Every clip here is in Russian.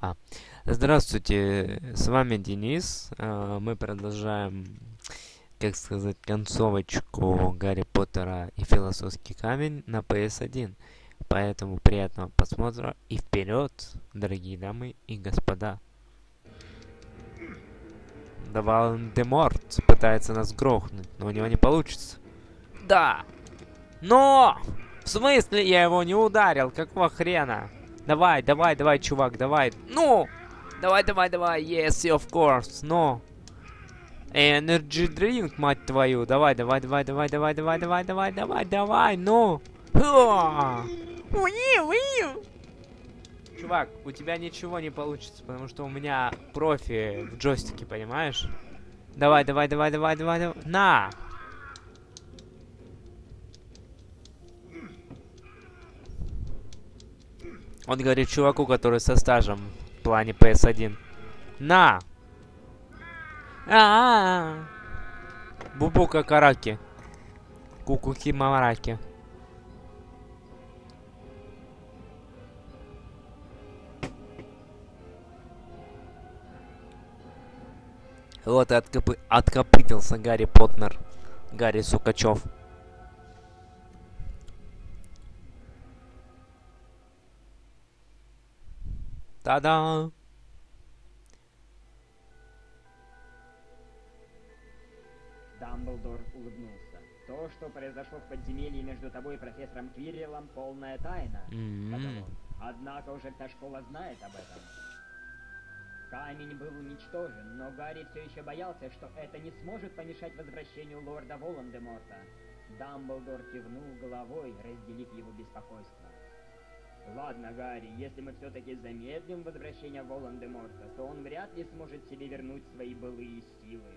А, здравствуйте, с вами Денис. А, мы продолжаем, как сказать, концовочку Гарри Поттера и Философский камень на PS1. Поэтому приятного просмотра и вперед, дорогие дамы и господа. Да Волан-де-Морт пытается нас грохнуть, но у него не получится. Да! Но! В смысле я его не ударил? Какого хрена? Давай, давай, давай, чувак, давай. Ну! Давай, давай, давай. Yes, of course. No. Energy drink, мать твою. Давай, давай, давай, давай, давай, давай, давай, давай, давай, давай, ну. Чувак, у тебя ничего не получится, потому что у меня профи в джойстике, понимаешь? Давай, давай, давай, давай, давай, давай. На! Он говорит чуваку, который со стажем в плане PS1. На! А, -а, -а. Бубука Караки. Кукуки Мараки. Вот и откопы... откопытился Гарри Поттер. Гарри Сукачев. Та-да! Дамблдор улыбнулся. То, что произошло в подземелье между тобой и профессором Квирреллом, полная тайна. Сказал он. Однако уже вся школа знает об этом. Камень был уничтожен, но Гарри все еще боялся, что это не сможет помешать возвращению лорда Волан-де-Морта. Дамблдор кивнул головой, разделив его беспокойство. Ладно, Гарри, если мы все-таки замедлим возвращение Волан-де-Морта, то он вряд ли сможет себе вернуть свои былые силы.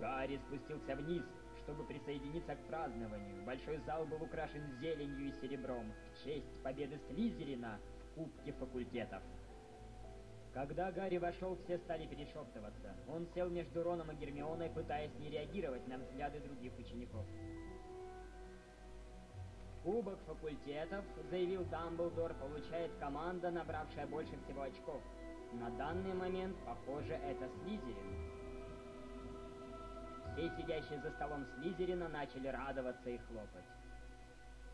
Гарри спустился вниз, чтобы присоединиться к празднованию. Большой зал был украшен зеленью и серебром в честь победы Слизерина в Кубке факультетов. Когда Гарри вошел, все стали перешептываться. Он сел между Роном и Гермионой, пытаясь не реагировать на взгляды других учеников. Кубок факультетов, заявил Дамблдор, получает команда, набравшая больше всего очков. На данный момент, похоже, это Слизерин. Все сидящие за столом Слизерина начали радоваться и хлопать.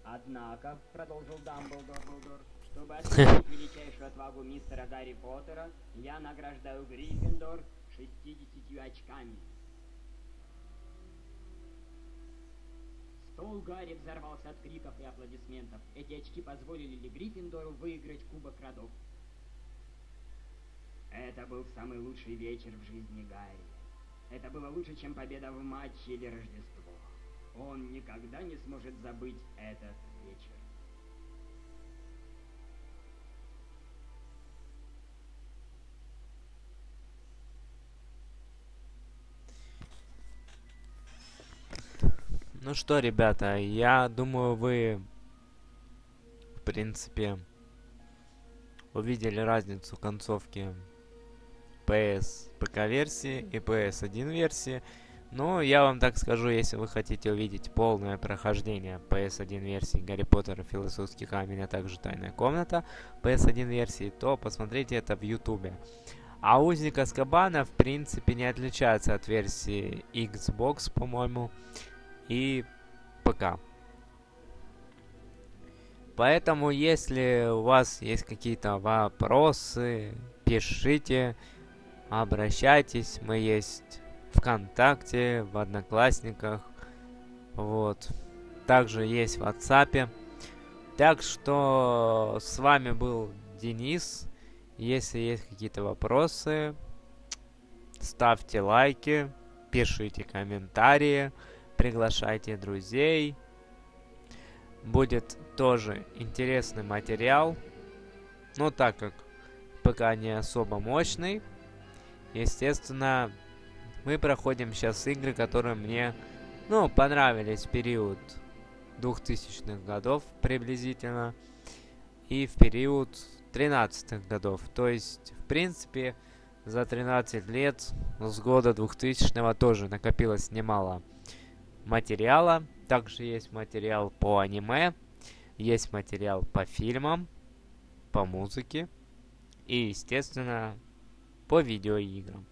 Однако, продолжил Дамблдор, чтобы оценить величайшую отвагу мистера Гарри Поттера, я награждаю Гриффиндор 60 очками. Стол Гарри взорвался от криков и аплодисментов. Эти очки позволили ли Гриффиндору выиграть Кубок Родов? Это был самый лучший вечер в жизни Гарри. Это было лучше, чем победа в матче или Рождество. Он никогда не сможет забыть этот вечер. Ну что, ребята, я думаю, вы, в принципе, увидели разницу концовки PS ПК-версии и PS1 версии. Но я вам так скажу, если вы хотите увидеть полное прохождение PS1 версии Гарри Поттера, Философский камень, а также Тайная комната PS1 версии, то посмотрите это в Ютубе. А Узник Аскабана, в принципе, не отличается от версии Xbox, по-моему, и ПК. Поэтому, если у вас есть какие-то вопросы, пишите, обращайтесь. Мы есть ВКонтакте, в Одноклассниках. Вот. Также есть в WhatsApp. Так что с вами был Денис. Если есть какие-то вопросы, ставьте лайки, пишите комментарии, приглашайте друзей. Будет тоже интересный материал. Но так как ПК не особо мощный, естественно, мы проходим сейчас игры, которые мне, ну, понравились в период 2000-х годов приблизительно и в период 13-х годов. То есть, в принципе, за 13 лет с года 2000-го тоже накопилось немало материала. Также есть материал по аниме, есть материал по фильмам. по музыке и, естественно, по видеоиграм.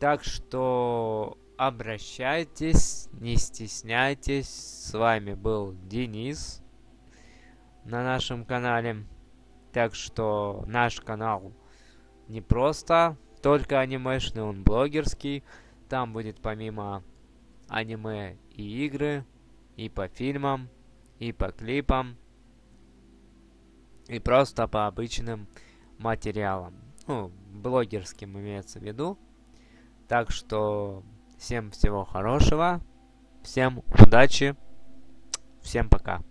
Так что обращайтесь, не стесняйтесь. С вами был Денис на нашем канале. Так что наш канал не просто только анимешный, он блогерский. Там будет помимо аниме и игры, и по фильмам, и по клипам, и просто по обычным материалам. Ну, блогерским имеется в виду. Так что всем всего хорошего, всем удачи, всем пока.